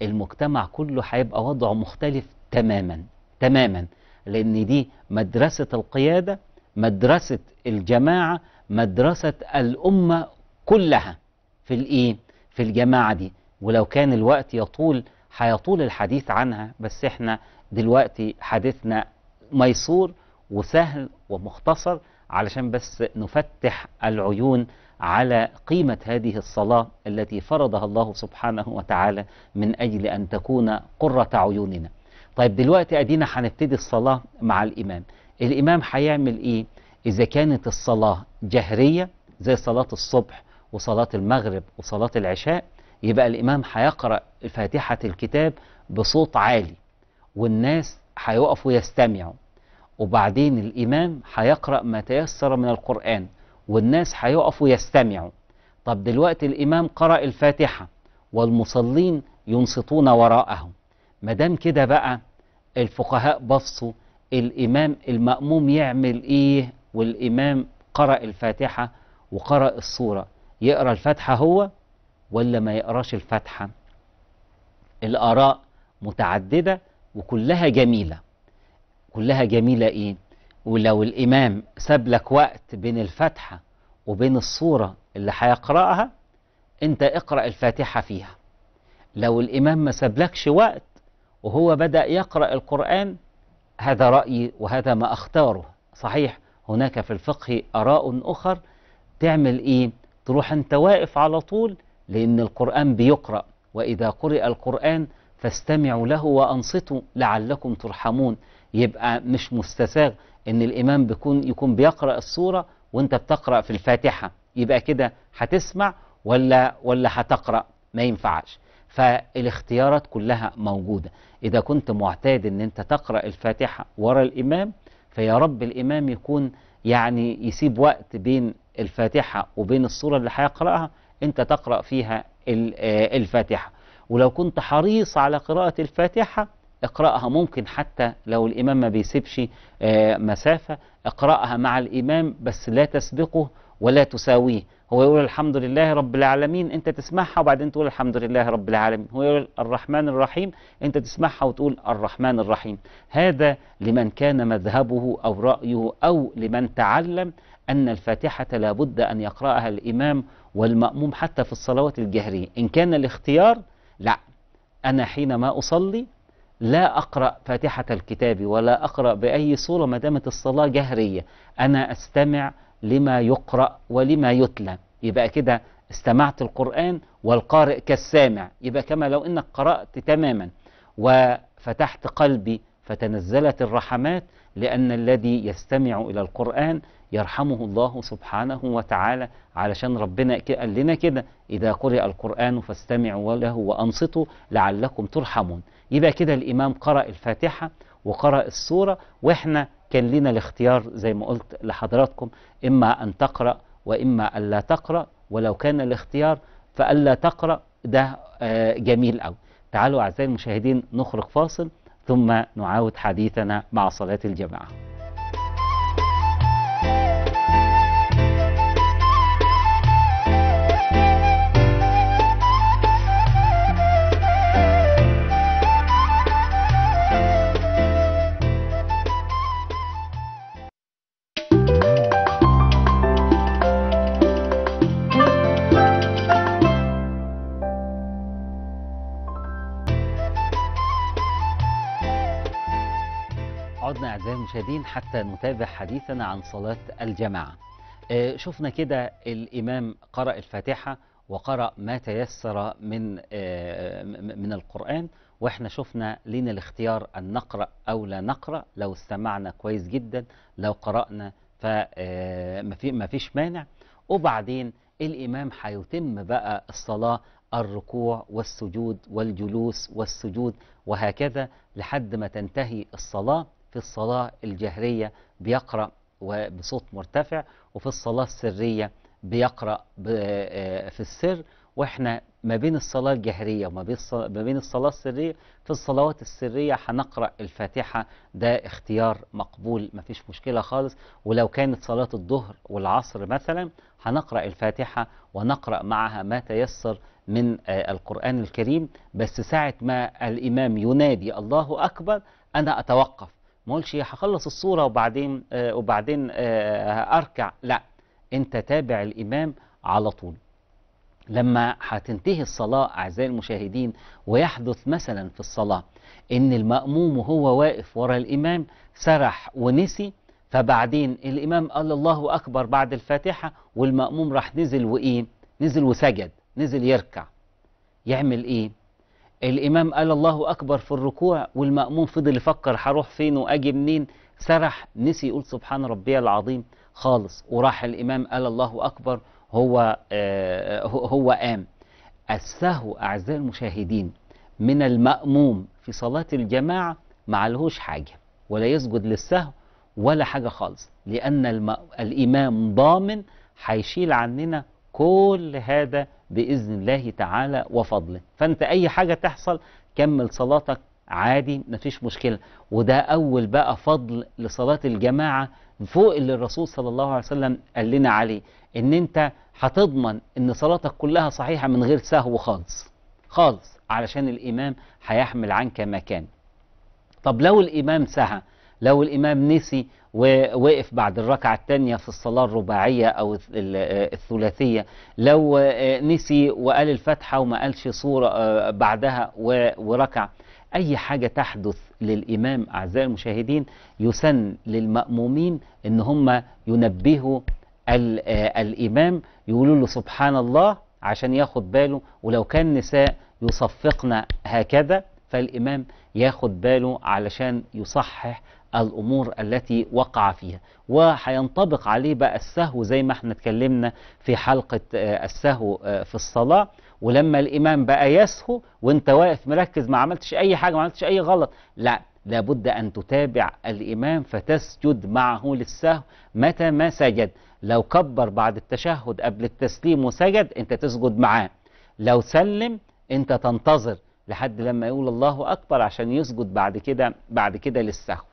المجتمع كله هيبقى وضعه مختلف تماما تماما لأن دي مدرسة القيادة مدرسة الجماعة مدرسة الأمة كلها في الإيه؟ في الجماعة دي. ولو كان الوقت يطول هيطول الحديث عنها بس إحنا دلوقتي حديثنا ميسور وسهل ومختصر علشان بس نفتح العيون على قيمة هذه الصلاة التي فرضها الله سبحانه وتعالى من أجل أن تكون قرة عيوننا. طيب دلوقتي أدينا هنبتدي الصلاة مع الإمام. الإمام هيعمل إيه؟ إذا كانت الصلاة جهرية زي صلاة الصبح وصلاة المغرب وصلاة العشاء يبقى الإمام هيقرأ فاتحة الكتاب بصوت عالي والناس هيقفوا يستمعوا. وبعدين الإمام هيقرأ ما تيسر من القرآن والناس هيقفوا يستمعوا. طب دلوقتي الإمام قرأ الفاتحة والمصلين ينصتون وراءه مادام كده بقى الفقهاء بصوا الإمام المأموم يعمل إيه والإمام قرأ الفاتحة وقرأ السورة؟ يقرأ الفاتحة هو ولا ما يقراش الفاتحة؟ الآراء متعددة وكلها جميلة. كلها جميلة إيه؟ ولو الإمام ساب لك وقت بين الفاتحة وبين السورة اللي هيقرأها أنت اقرأ الفاتحة فيها. لو الإمام ما سابلكش وقت وهو بدأ يقرأ القرآن هذا رأيي وهذا ما أختاره. صحيح هناك في الفقه آراء أخر تعمل إيه؟ تروح أنت واقف على طول لأن القرآن بيقرأ. وإذا قرئ القرآن فاستمعوا له وأنصتوا لعلكم ترحمون. يبقى مش مستساغ إن الإمام بيكون يكون بيقرأ السورة وأنت بتقرأ في الفاتحة. يبقى كده هتسمع ولا ولا هتقرأ؟ ما ينفعش. فالاختيارات كلها موجودة. إذا كنت معتاد أن أنت تقرأ الفاتحة ورا الإمام فيا رب الإمام يكون يعني يسيب وقت بين الفاتحة وبين الصورة اللي هيقرأها أنت تقرأ فيها آه، الفاتحة. ولو كنت حريص على قراءة الفاتحة اقرأها ممكن حتى لو الإمام ما بيسيبش آه، مسافة اقرأها مع الإمام بس لا تسبقه ولا تساويه. هو يقول الحمد لله رب العالمين أنت تسمعها وبعدين تقول الحمد لله رب العالمين. هو يقول الرحمن الرحيم أنت تسمعها وتقول الرحمن الرحيم. هذا لمن كان مذهبه أو رأيه أو لمن تعلم أن الفاتحة لابد أن يقرأها الإمام والمأموم حتى في الصلوات الجهرية. إن كان الاختيار لا أنا حينما أصلي لا أقرأ فاتحة الكتاب ولا أقرأ بأي صورة ما دامت الصلاة جهرية. أنا أستمع لما يقرأ ولما يتلى. يبقى كده استمعت القرآن والقارئ كالسامع. يبقى كما لو إنك قرأت تماما وفتحت قلبي فتنزلت الرحمات لأن الذي يستمع إلى القرآن يرحمه الله سبحانه وتعالى علشان ربنا قال لنا كده إذا قرئ القرآن فاستمعوا له وأنصتوا لعلكم ترحمون. يبقى كده الإمام قرأ الفاتحة وقرأ السورة وإحنا كان لنا الاختيار زي ما قلت لحضراتكم إما أن تقرأ وإما ألا تقرأ ولو كان الاختيار فألا تقرأ ده آه، جميل أوي. تعالوا أعزائي المشاهدين نخرج فاصل ثم نعاود حديثنا مع صلاة الجماعة. المشاهدين حتى نتابع حديثنا عن صلاة الجماعة. آه، شفنا كده الإمام قرأ الفاتحة وقرأ ما تيسر من آه، من القرآن وإحنا شفنا لنا الاختيار أن نقرأ أو لا نقرأ. لو استمعنا كويس جدا لو قرأنا فما فيش مانع. وبعدين الإمام هيتم بقى الصلاة الركوع والسجود والجلوس والسجود وهكذا لحد ما تنتهي الصلاة. في الصلاة الجهرية بيقرأ وبصوت مرتفع وفي الصلاة السرية بيقرأ آه، في السر. وإحنا ما بين الصلاة الجهرية وما بين الصلاة السرية في الصلوات السرية هنقرأ الفاتحة. ده اختيار مقبول ما فيش مشكلة خالص. ولو كانت صلاة الظهر والعصر مثلا هنقرأ الفاتحة ونقرأ معها ما تيسر من آه، القرآن الكريم. بس ساعة ما الإمام ينادي الله أكبر أنا أتوقف. ما اقولش هخلص الصورة وبعدين آه، وبعدين آه، أركع. لا أنت تابع الإمام على طول. لما هتنتهي الصلاة أعزائي المشاهدين ويحدث مثلا في الصلاة إن المأموم وهو واقف ورا الإمام سرح ونسي فبعدين الإمام قال الله أكبر بعد الفاتحة والمأموم راح نزل وإيه؟ نزل وسجد نزل يركع. يعمل إيه؟ الإمام قال الله أكبر في الركوع والمأموم فضل يفكر هروح فين وأجي منين سرح نسي يقول سبحان ربي العظيم خالص وراح الإمام قال الله أكبر هو آه هو- قام السهو أعزائي المشاهدين من المأموم في صلاة الجماعة معلهوش حاجة ولا يسجد للسهو ولا حاجة خالص لأن. الإمام ضامن هيشيل عننا كل هذا بإذن الله تعالى وفضله. فأنت أي حاجة تحصل كمل صلاتك عادي مفيش مشكلة. وده أول بقى فضل لصلاة الجماعة فوق اللي الرسول صلى الله عليه وسلم قال لنا عليه إن أنت هتضمن إن صلاتك كلها صحيحة من غير سهو خالص خالص علشان الإمام هيحمل عنك ما كان طب لو الإمام سهى لو الإمام نسي ووقف بعد الركعة الثانية في الصلاة الرباعية أو الث- ال- الثلاثية لو آه، نسي وقال الفاتحة وما قالش صورة آه، بعدها وركع أي حاجة تحدث للإمام أعزائي المشاهدين يسن للمأمومين إن هم ينبهوا آه، الإمام يقولوا له سبحان الله عشان ياخد باله ولو كان نساء يصفقن هكذا فالإمام ياخد باله علشان يصحح الأمور التي وقع فيها. وهينطبق عليه بقى السهو زي ما إحنا اتكلمنا في حلقة آه، السهو آه، في الصلاة. ولما الإمام بقى يسهو وانت واقف مركز ما عملتش أي حاجة ما عملتش أي غلط لا لابد أن تتابع الإمام فتسجد معه للسهو متى ما سجد. لو كبر بعد التشهد قبل التسليم وسجد انت تسجد معاه. لو سلم انت تنتظر لحد لما يقول الله أكبر عشان يسجد بعد كده بعد كده للسهو.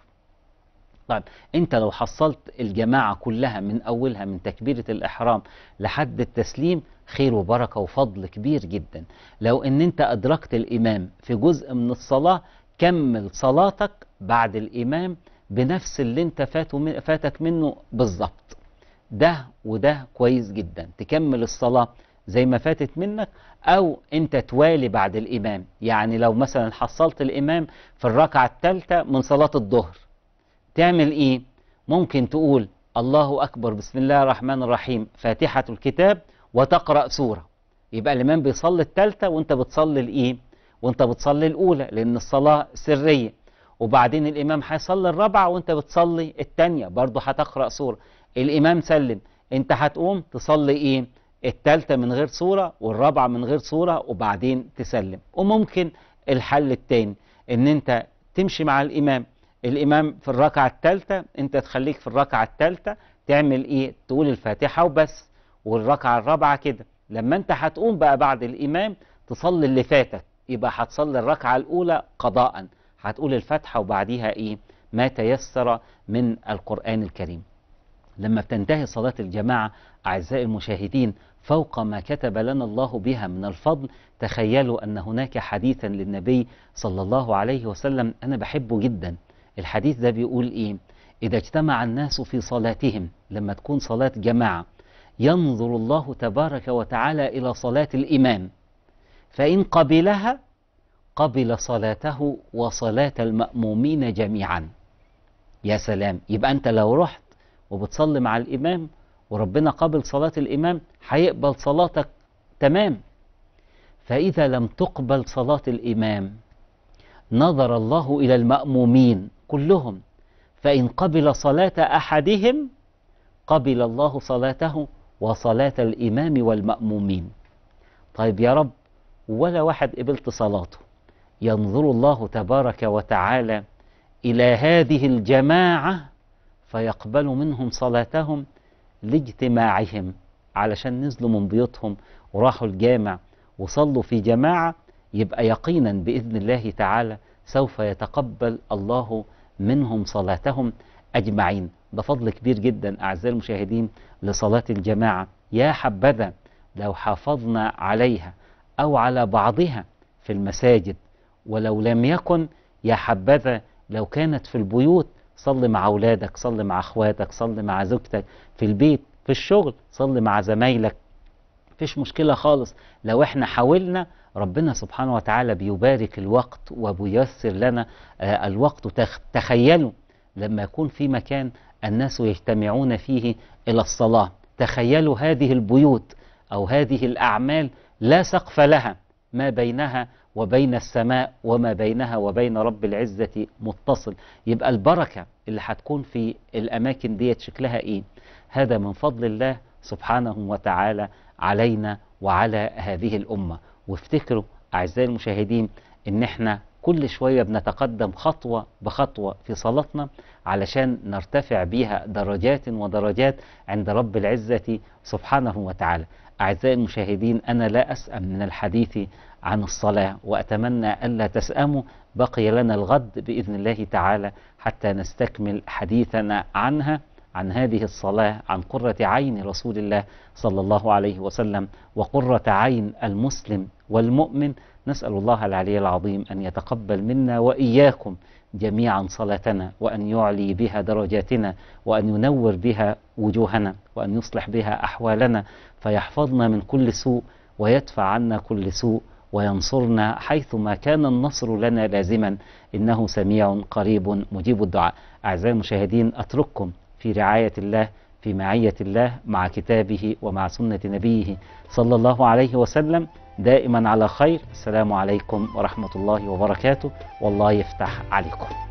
طيب انت لو حصلت الجماعة كلها من أولها من تكبيرة الإحرام لحد التسليم خير وبركة وفضل كبير جدا. لو إن انت أدركت الإمام في جزء من الصلاة كمل صلاتك بعد الإمام بنفس اللي انت فاته فاتك منه بالظبط. ده وده كويس جدا. تكمل الصلاة زي ما فاتت منك أو انت توالي بعد الإمام. يعني لو مثلا حصلت الإمام في الركعة الثالثة من صلاة الظهر تعمل إيه؟ ممكن تقول الله أكبر بسم الله الرحمن الرحيم فاتحة الكتاب وتقرأ سورة. يبقى الإمام بيصلي الثالثة وأنت بتصلي الإيه؟ وأنت بتصلي الأولى لأن الصلاة سرية. وبعدين الإمام هيصلي الرابعة وأنت بتصلي الثانية برضه هتقرأ سورة. الإمام سلم أنت هتقوم تصلي إيه؟ التالتة من غير صورة والرابعة من غير صورة وبعدين تسلم. وممكن الحل التاني إن أنت تمشي مع الإمام الإمام في الركعة التالتة أنت تخليك في الركعة التالتة تعمل إيه؟ تقول الفاتحة وبس والركعة الرابعة كده. لما أنت هتقوم بقى بعد الإمام تصلي اللي فاتك يبقى هتصلي الركعة الأولى قضاء. هتقول الفاتحة وبعديها إيه؟ ما تيسر من القرآن الكريم. لما بتنتهي صلاة الجماعة أعزائي المشاهدين فوق ما كتب لنا الله بها من الفضل تخيلوا أن هناك حديثا للنبي صلى الله عليه وسلم أنا بحبه جدا. الحديث ده بيقول إيه؟ إذا اجتمع الناس في صلاتهم لما تكون صلاة جماعة ينظر الله تبارك وتعالى إلى صلاة الإمام. فإن قبلها قبل صلاته وصلاة المأمومين جميعا. يا سلام! يبقى أنت لو رحت وبتصلي مع الإمام وربنا قبل صلاة الإمام هيقبل صلاتك تمام. فإذا لم تقبل صلاة الإمام نظر الله إلى المأمومين كلهم فإن قبل صلاة أحدهم قبل الله صلاته وصلاة الإمام والمأمومين. طيب يا رب ولا واحد قبلت صلاته. ينظر الله تبارك وتعالى إلى هذه الجماعة فيقبل منهم صلاتهم لاجتماعهم علشان نزلوا من بيوتهم وراحوا الجامع وصلوا في جماعة يبقى يقينا بإذن الله تعالى سوف يتقبل الله منهم صلاتهم أجمعين. ده فضل كبير جدا أعزائي المشاهدين لصلاة الجماعة. يا حبذا لو حافظنا عليها أو على بعضها في المساجد ولو لم يكن يا حبذا لو كانت في البيوت صلي مع أولادك صلي مع أخواتك صلي مع زوجتك في البيت في الشغل صلي مع زمايلك. مفيش مشكلة خالص. لو إحنا حاولنا ربنا سبحانه وتعالى بيبارك الوقت وبيسر لنا آه، الوقت. تخ- تخيلوا لما يكون في مكان الناس يجتمعون فيه إلى الصلاة. تخيلوا هذه البيوت أو هذه الأعمال لا سقف لها ما بينها وبين السماء وما بينها وبين رب العزة متصل. يبقى البركة اللي هتكون في الأماكن ديت شكلها إيه؟ هذا من فضل الله سبحانه وتعالى علينا وعلى هذه الأمة. وافتكروا أعزائي المشاهدين إن إحنا كل شوية بنتقدم خطوة بخطوة في صلاتنا علشان نرتفع بيها درجات ودرجات عند رب العزة سبحانه وتعالى. أعزائي المشاهدين أنا لا أسأم من الحديث عن الصلاة وأتمنى ألا تسأموا بقي لنا الغد بإذن الله تعالى حتى نستكمل حديثنا عنها. عن هذه الصلاة عن قرة عين رسول الله صلى الله عليه وسلم وقرة عين المسلم والمؤمن نسأل الله العلي العظيم أن يتقبل منا وإياكم جميعا صلاتنا وأن يعلي بها درجاتنا وأن ينور بها وجوهنا وأن يصلح بها أحوالنا فيحفظنا من كل سوء ويدفع عنا كل سوء وينصرنا حيثما كان النصر لنا لازما. إنه سميع قريب مجيب الدعاء. أعزائي المشاهدين أترككم في رعاية الله في معية الله مع كتابه ومع سنة نبيه صلى الله عليه وسلم. دائما على خير. السلام عليكم ورحمة الله وبركاته. والله يفتح عليكم.